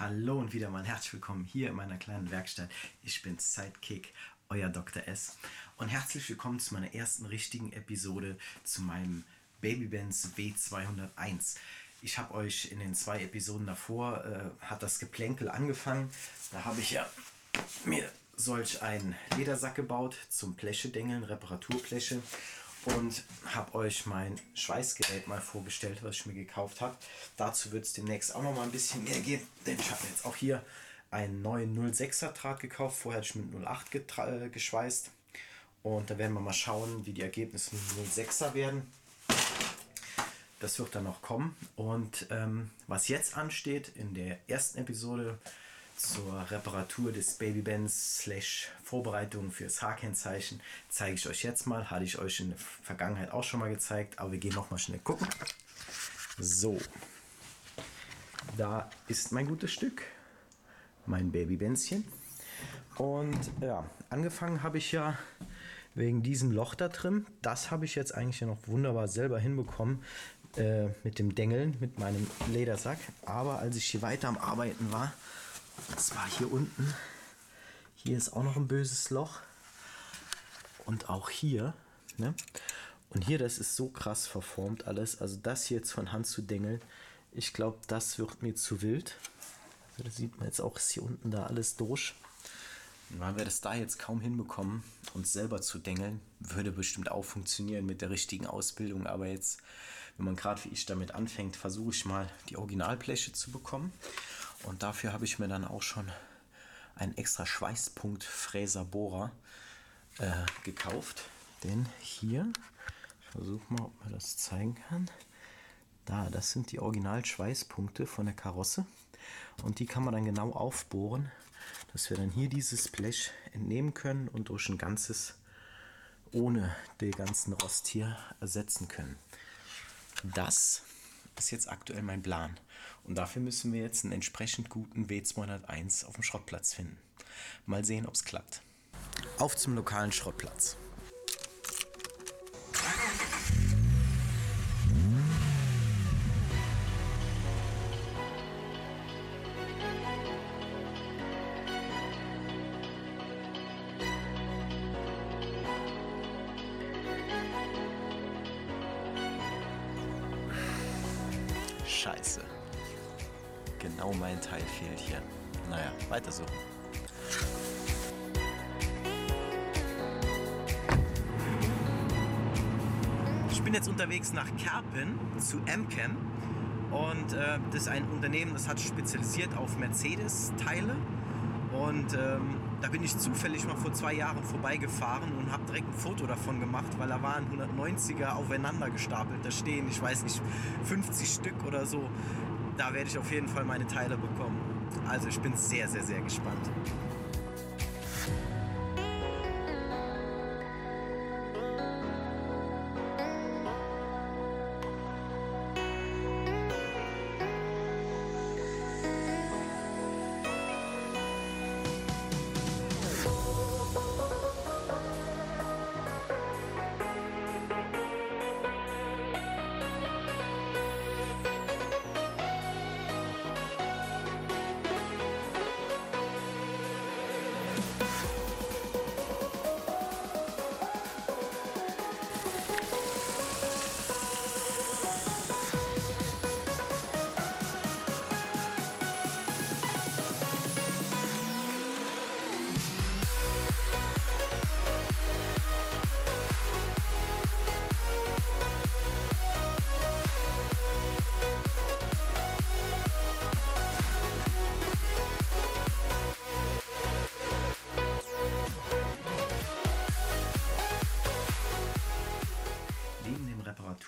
Hallo und wieder mal herzlich willkommen hier in meiner kleinen Werkstatt. Ich bin Sidekick, euer Dr. S. Und herzlich willkommen zu meiner ersten richtigen Episode zu meinem Babybenz W201. Ich habe euch in den zwei Episoden davor, äh, hat das Geplänkel angefangen. Da habe ich ja mir solch einen Ledersack gebaut zum Pleschedengeln, Reparaturpläche und habe euch mein Schweißgerät mal vorgestellt, was ich mir gekauft habe. Dazu wird es demnächst auch noch mal ein bisschen mehr gehen, denn ich habe jetzt auch hier einen neuen 06er Draht gekauft. Vorher hatte ich mit 08 äh, geschweißt und da werden wir mal schauen, wie die Ergebnisse mit 06er werden. Das wird dann noch kommen. Und ähm, was jetzt ansteht in der ersten Episode, zur Reparatur des Babybands slash Vorbereitung fürs H-Kennzeichen zeige ich euch jetzt mal. Hatte ich euch in der Vergangenheit auch schon mal gezeigt, aber wir gehen noch mal schnell gucken. So, da ist mein gutes Stück, mein Babybändchen. Und ja, angefangen habe ich ja wegen diesem Loch da drin. Das habe ich jetzt eigentlich ja noch wunderbar selber hinbekommen äh, mit dem Dengeln, mit meinem Ledersack. Aber als ich hier weiter am Arbeiten war, das war hier unten. Hier ist auch noch ein böses Loch. Und auch hier. Ne? Und hier, das ist so krass verformt alles. Also das hier jetzt von Hand zu dengeln, ich glaube, das wird mir zu wild. Also das sieht man jetzt auch, ist hier unten da alles durch. Und weil wir das da jetzt kaum hinbekommen, uns selber zu dengeln, würde bestimmt auch funktionieren mit der richtigen Ausbildung. Aber jetzt, wenn man gerade wie ich damit anfängt, versuche ich mal die Originalbleche zu bekommen. Und dafür habe ich mir dann auch schon einen extra Schweißpunkt Fräserbohrer äh, gekauft. Denn hier, ich versuche mal, ob man das zeigen kann. Da, das sind die Original-Schweißpunkte von der Karosse. Und die kann man dann genau aufbohren, dass wir dann hier dieses Blech entnehmen können und durch ein ganzes ohne den ganzen Rost hier ersetzen können. Das ist jetzt aktuell mein Plan. Und dafür müssen wir jetzt einen entsprechend guten W201 auf dem Schrottplatz finden. Mal sehen, ob es klappt. Auf zum lokalen Schrottplatz. Scheiße. Genau mein Teil fehlt hier. Naja, weiter so. Ich bin jetzt unterwegs nach Kerpen zu MCAM. Und äh, das ist ein Unternehmen, das hat spezialisiert auf Mercedes-Teile. Und ähm, da bin ich zufällig mal vor zwei Jahren vorbeigefahren und habe direkt ein Foto davon gemacht, weil da waren 190er aufeinander gestapelt. Da stehen, ich weiß nicht, 50 Stück oder so. Da werde ich auf jeden Fall meine Teile bekommen. Also ich bin sehr, sehr, sehr gespannt.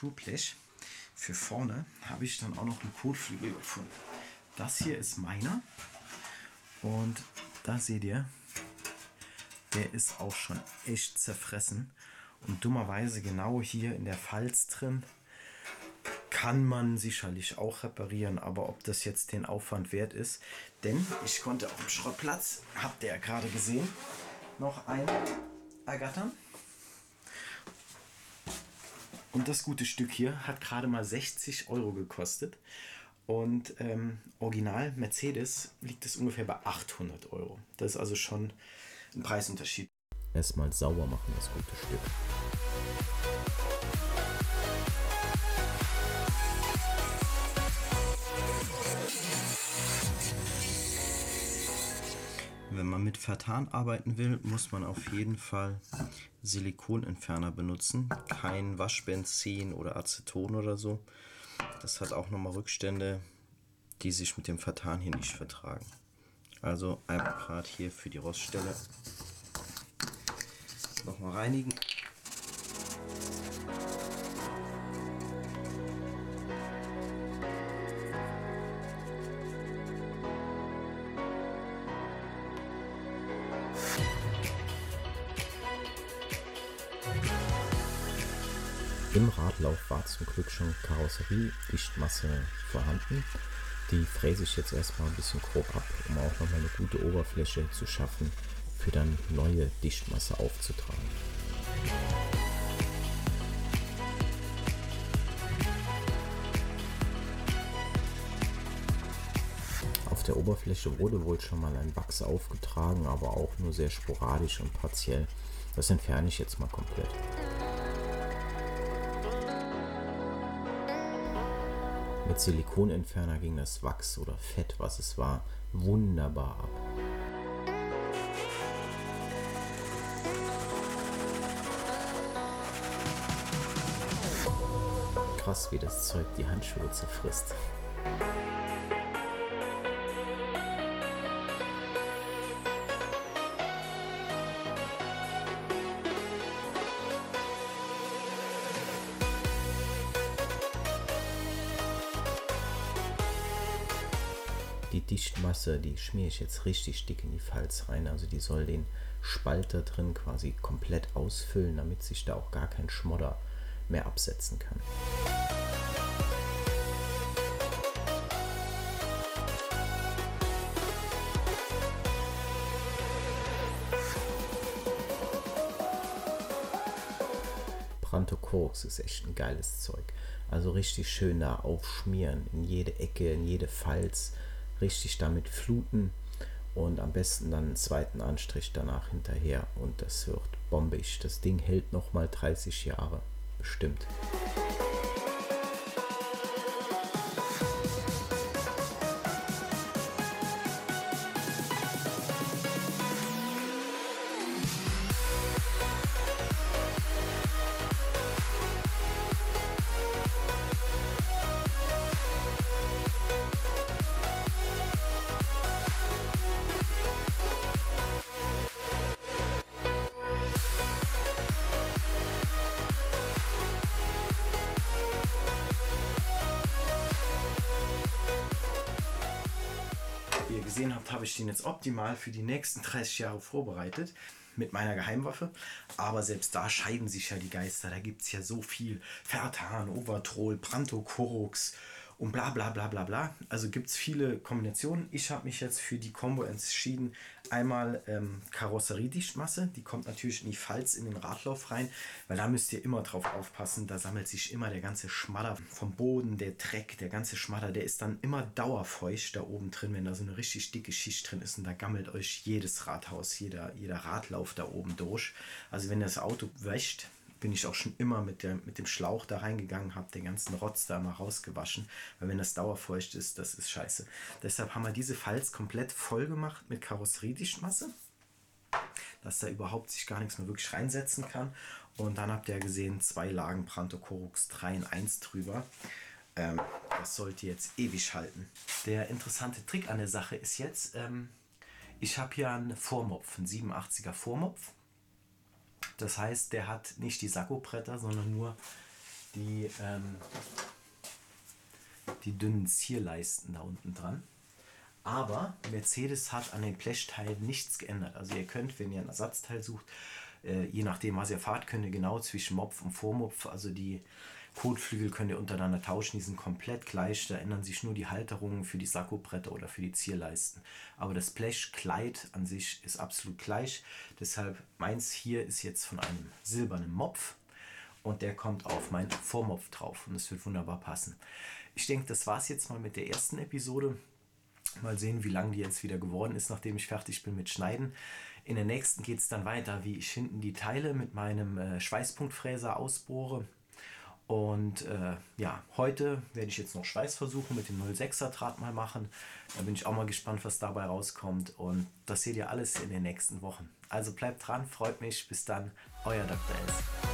Reparaturblech für vorne habe ich dann auch noch einen Kotflügel gefunden. Das hier ist meiner und da seht ihr, der ist auch schon echt zerfressen und dummerweise genau hier in der Falz drin kann man sicherlich auch reparieren, aber ob das jetzt den Aufwand wert ist, denn ich konnte auf dem Schrottplatz, habt ihr ja gerade gesehen, noch einen ergattern. Und das gute Stück hier hat gerade mal 60 Euro gekostet. Und ähm, original Mercedes liegt es ungefähr bei 800 Euro. Das ist also schon ein Preisunterschied. Erstmal sauber machen, das gute Stück. Wenn man mit Vertan arbeiten will, muss man auf jeden Fall Silikonentferner benutzen. Kein Waschbenzin oder Aceton oder so. Das hat auch nochmal Rückstände, die sich mit dem Vertan hier nicht vertragen. Also ein Part hier für die Roststelle. Nochmal reinigen. Im Radlauf war zum Glück schon Karosserie-Dichtmasse vorhanden. Die fräse ich jetzt erstmal ein bisschen grob ab, um auch nochmal eine gute Oberfläche zu schaffen, für dann neue Dichtmasse aufzutragen. Auf der Oberfläche wurde wohl schon mal ein Wachs aufgetragen, aber auch nur sehr sporadisch und partiell. Das entferne ich jetzt mal komplett. Mit Silikonentferner ging das Wachs oder Fett, was es war, wunderbar ab. Krass, wie das Zeug die Handschuhe zerfrisst. Dichtmasse, die schmiere ich jetzt richtig dick in die Falz rein. Also die soll den Spalt da drin quasi komplett ausfüllen, damit sich da auch gar kein Schmodder mehr absetzen kann. Branto Koks ist echt ein geiles Zeug. Also richtig schön da aufschmieren, in jede Ecke, in jede Falz, richtig damit fluten und am besten dann einen zweiten Anstrich danach hinterher und das wird bombig. Das Ding hält noch mal 30 Jahre, bestimmt. Gesehen habt, habe ich den jetzt optimal für die nächsten 30 Jahre vorbereitet mit meiner Geheimwaffe. Aber selbst da scheiden sich ja die Geister. Da gibt es ja so viel. Fertan, Overtrol, Prantocorox und bla bla bla bla bla. Also gibt es viele Kombinationen. Ich habe mich jetzt für die Combo entschieden. Einmal ähm, Karosseriedichtmasse, die kommt natürlich in die Falz in den Radlauf rein, weil da müsst ihr immer drauf aufpassen. Da sammelt sich immer der ganze Schmadder vom Boden, der Dreck, der ganze Schmadder, der ist dann immer dauerfeucht da oben drin, wenn da so eine richtig dicke Schicht drin ist und da gammelt euch jedes Rathaus, jeder, jeder Radlauf da oben durch. Also wenn das Auto wäscht, bin ich auch schon immer mit, der, mit dem Schlauch da reingegangen, habe den ganzen Rotz da mal rausgewaschen, weil wenn das dauerfeucht ist, das ist scheiße. Deshalb haben wir diese Falz komplett voll gemacht mit Karosseriedichtmasse, dass da überhaupt sich gar nichts mehr wirklich reinsetzen kann. Und dann habt ihr gesehen, zwei Lagen Prantocorox 3 in 1 drüber. Ähm, das sollte jetzt ewig halten. Der interessante Trick an der Sache ist jetzt, ähm, ich habe hier einen Vormopf, einen 87er Vormopf. Das heißt, der hat nicht die Sakkobretter, sondern nur die, ähm, die dünnen Zierleisten da unten dran. Aber Mercedes hat an den Blechteilen nichts geändert. Also ihr könnt, wenn ihr ein Ersatzteil sucht, äh, je nachdem was ihr fahrt, könnt ihr genau zwischen Mopf und Vormopf, also die Kotflügel könnt ihr untereinander tauschen, die sind komplett gleich. Da ändern sich nur die Halterungen für die Sakkobretter oder für die Zierleisten. Aber das Blechkleid an sich ist absolut gleich. Deshalb meins hier ist jetzt von einem silbernen Mopf und der kommt auf meinen Vormopf drauf und das wird wunderbar passen. Ich denke, das war es jetzt mal mit der ersten Episode. Mal sehen, wie lang die jetzt wieder geworden ist, nachdem ich fertig bin mit Schneiden. In der nächsten geht es dann weiter, wie ich hinten die Teile mit meinem äh, Schweißpunktfräser ausbohre. Und äh, ja, heute werde ich jetzt noch Schweißversuche mit dem 06er Draht mal machen. Da bin ich auch mal gespannt, was dabei rauskommt. Und das seht ihr alles in den nächsten Wochen. Also bleibt dran, freut mich. Bis dann, euer Dr. S.